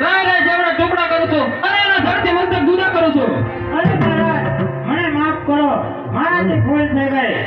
રાય રાય જેવડા ટુકડા કરું છું. અને ધડથી મસ્તક જુદા કરું છું. અરે મને માફ કરો. મારાથી ભૂલ થઈ ગઈ.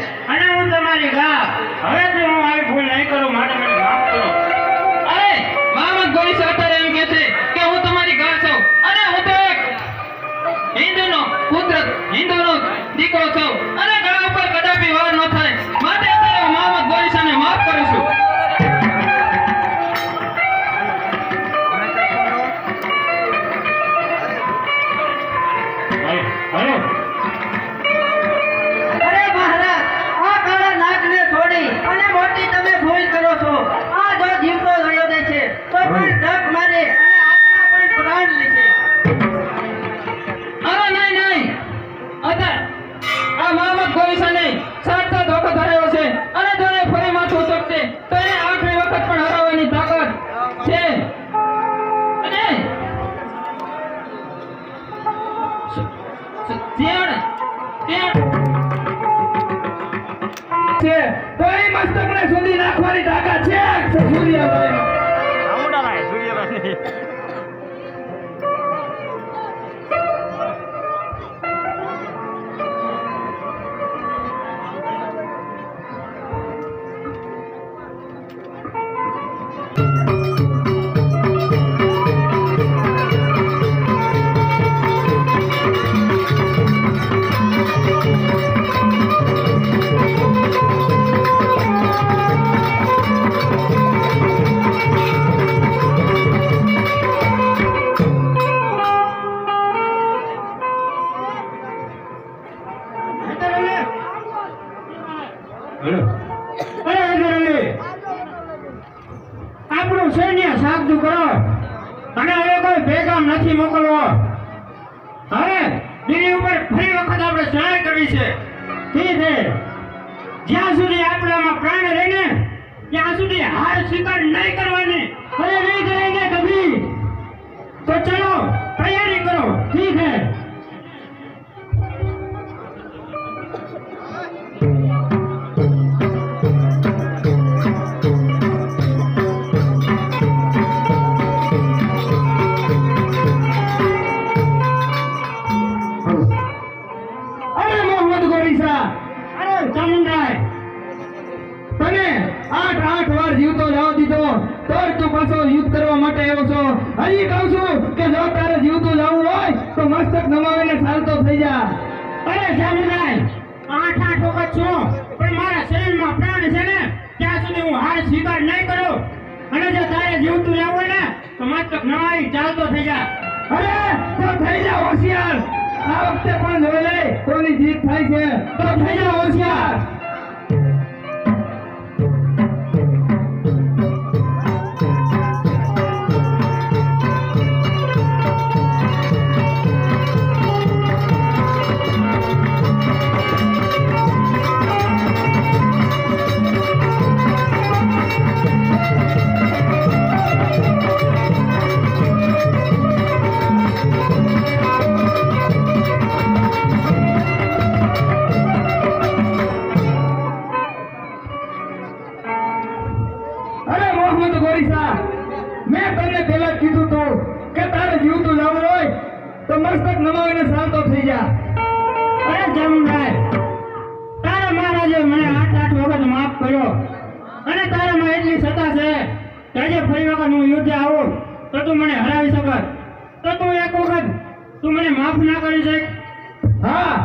છે સૂર્યભાઈ કોઈ નથી મોકલવો. હવે દિલ્હી ઉપર ફરી વખત આપણે ચડાઈ કરવી છે. ઠીક છે. જ્યાં સુધી આપણામાં પ્રાણ રહે ને ત્યાં સુધી હાર સ્વીકાર નહીં કરવાની. અરે નહીં કરેંગે કભી તો ચલો, તૈયારી કરો. ઠીક है ચામુંડરાય તને આઠ આઠ વાર જીવતો જવા દીધો તો તું પાછો યુદ્ધ કરવા માટે આવ્યો છો. હજી કહું છું કે જો તારે જીવતું જવું હોય, તો મસ્તક નમાવીને ચાલતો થઈ જા. અરે ચામુંડરાય આઠ આઠ વખત છો, પણ મારા શરીરમાં પ્રાણ છે ને, ત્યાં સુધી હું હાર સ્વીકાર નહીં કરું. અને જો તારે જીવતું જવું હોય ને, તો મસ્તક નમાવી ચાલતો થઈ જા. અરે, તો થઈ જા, હોશિયાર. આ વખતે પણ જોઈ લે કોની જીત થાય છે. તો થઈ જા હોશિયાર. તો મસ્તક નમાવીને શાંતો થઈ જા. અરે ચામુંડરાય તારા મહારાજે મને આઠ આઠ વખત માફ કર્યો અને તારામાં એટલી સત્તા છે કે આજે ફરી વખત હું યુદ્ધ આવું તો તું મને હરાવી શકત. તો તું એક વખત તું મને માફ ના કરી શક. હા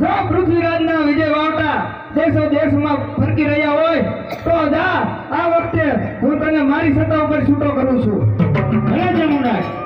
જો પૃથ્વીરાજના વિજય વાવટા દેશો દેશમાં ફરકી રહ્યા હોય તો જા આ વખતે હું તને મારી સત્તા ઉપર છૂટો કરું છું. ભલે ચામુંડરાય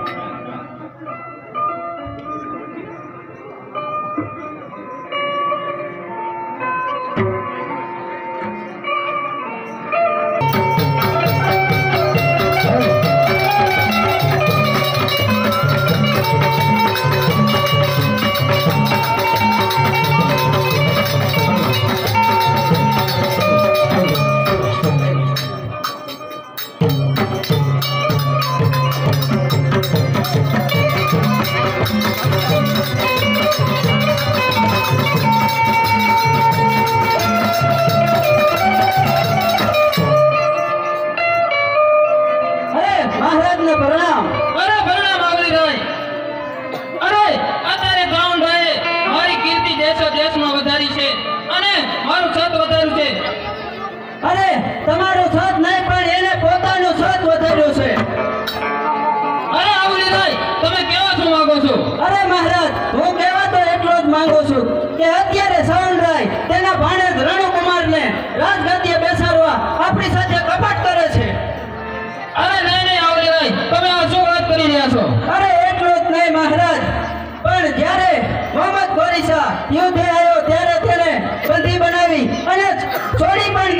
મહારાજ ને પ્રણામ. અરે પ્રણામ આવલી અરે, અત્યારે બ્રાઉન ભાઈ મારી કીર્તિ દેશો દેશમાં વધારી છે અને મારું છત વધાર્યું છે.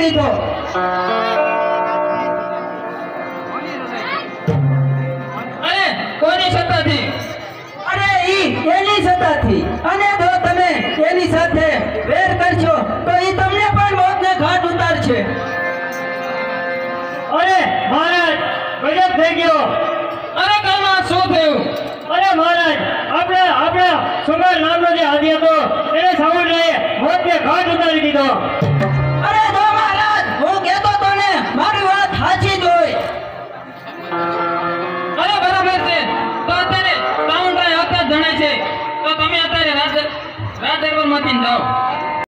લીધો. અરે કોની સત્તાથી? અરે ઈ એની સત્તાથી. અને જો તમે એની સાથે વેર કરશો તો ઈ તમને પણ મોતને ઘાટ ઉતારશે. અરે મહારાજ ગજબ થઈ ગયો. અરે કામાં શું થયું? અરે મહારાજ આપણે આપણા સુગર નામનો જે હાથી હતો એને સમુદ્રએ મોતને ઘાટ ઉતારી દીધો. સાઉન્ડ